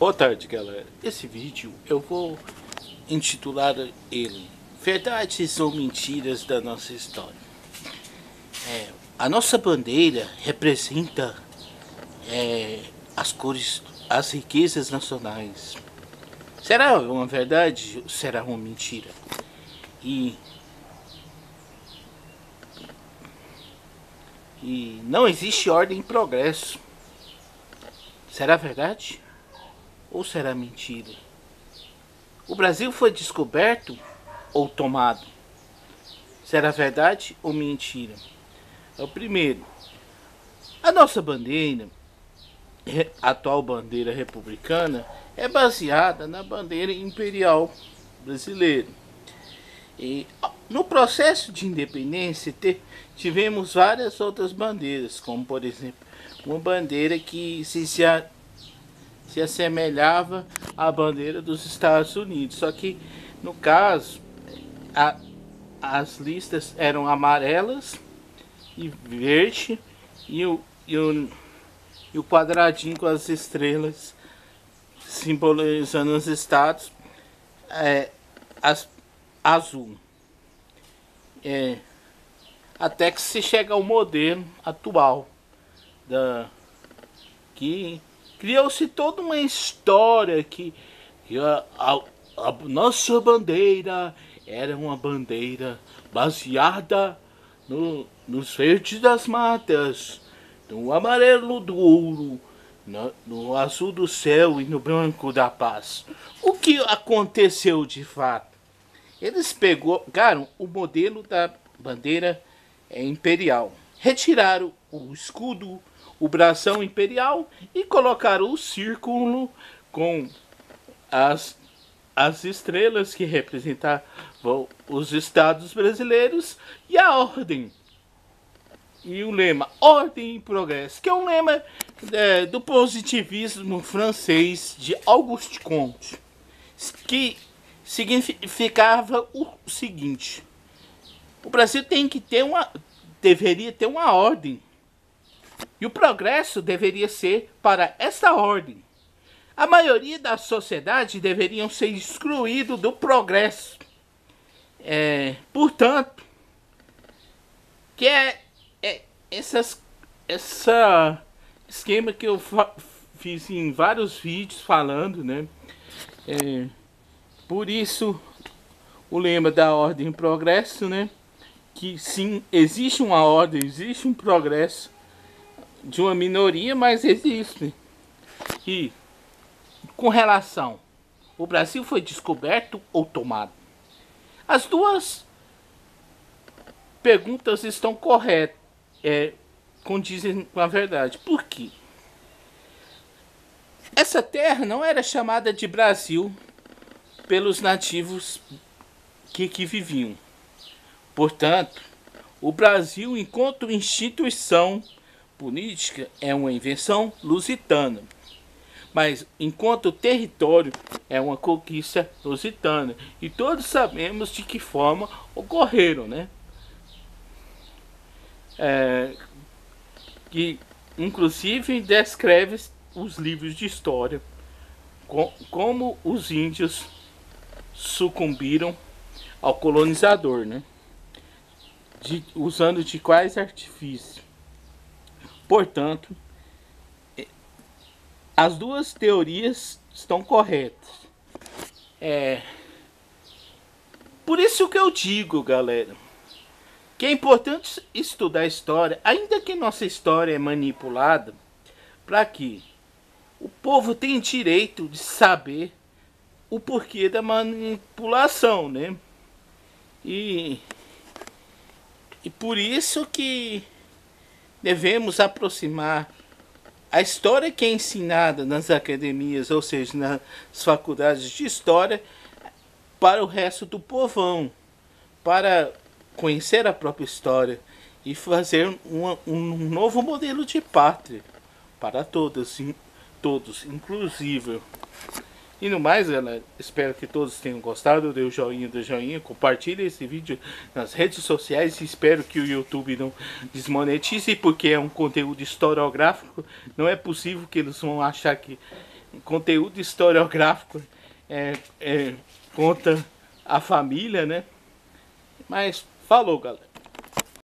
Boa tarde, galera. Esse vídeo eu vou intitular ele Verdades ou Mentiras da Nossa História. É, a nossa bandeira representa é, as cores, as riquezas nacionais. Será uma verdade ou será uma mentira? E, e não existe ordem e progresso. Será verdade? Ou será mentira? O Brasil foi descoberto ou tomado? Será verdade ou mentira? É o primeiro. A nossa bandeira, a atual bandeira republicana, é baseada na bandeira imperial brasileira. E no processo de independência tivemos várias outras bandeiras, como por exemplo uma bandeira que se se assemelhava à bandeira dos Estados Unidos. Só que, no caso, a, as listas eram amarelas e verde e o, e o, e o quadradinho com as estrelas simbolizando os estados é, as, azul. É, até que se chega ao modelo atual da que criou-se toda uma história que, que a, a, a nossa bandeira era uma bandeira baseada no, nos verdes das matas, no amarelo do ouro, no, no, azul do céu e no branco da paz. O que aconteceu de fato? Eles pegaram o modelo da bandeira imperial, retiraram o escudo o bração imperial e colocaram o círculo com as, as estrelas que representavam os estados brasileiros e a ordem. E o lema Ordem e Progresso, que é um lema é, do positivismo francês de Auguste Comte, que significava o seguinte: o Brasil tem que ter uma deveria ter uma ordem e o progresso deveria ser para essa ordem. A maioria da sociedade deveriam ser excluídos do progresso. É, portanto, que é, é essas, essa esquema que eu fiz em vários vídeos falando, né? É, por isso, o lema da ordem progresso, né? Que sim, existe uma ordem, existe um progresso, de uma minoria, mas existe. E com relação, o Brasil foi descoberto ou tomado? As duas perguntas estão corretas, é, condizem com a verdade. Por quê? Essa terra não era chamada de Brasil pelos nativos que aqui viviam. Portanto, o Brasil, enquanto instituição política é uma invenção lusitana. Mas enquanto o território é uma conquista lusitana. E todos sabemos de que forma ocorreram, né? É, que inclusive descreve os livros de história com, como os índios sucumbiram ao colonizador, né? De, usando de quais artifícios? Portanto, as duas teorias estão corretas. É, por isso que eu digo, galera, que é importante estudar história, ainda que nossa história é manipulada, para que o povo tenha direito de saber o porquê da manipulação, né? E, e por isso que devemos aproximar a história que é ensinada nas academias, ou seja, nas faculdades de história, para o resto do povão, para conhecer a própria história e fazer um, novo modelo de pátria para todos, todos, inclusive e no mais, galera, espero que todos tenham gostado. Dê o joinha, do joinha, compartilhe esse vídeo nas redes sociais. Espero que o YouTube não desmonetize, porque é um conteúdo historiográfico. Não é possível que eles vão achar que conteúdo historiográfico é, é, conta a família, né? Mas falou, galera.